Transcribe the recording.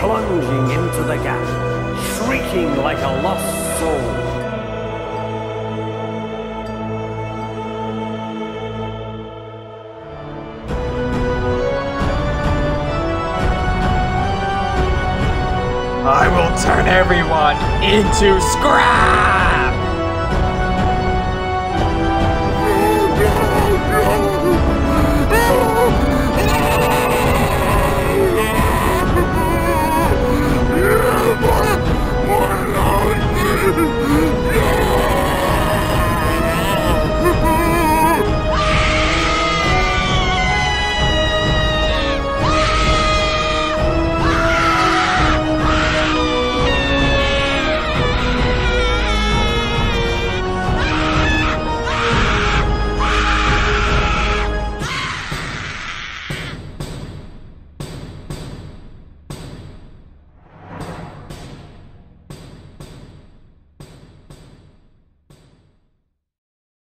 Plunging into the gap, shrieking like a lost soul. I will turn everyone into scrap!